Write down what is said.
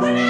Bye.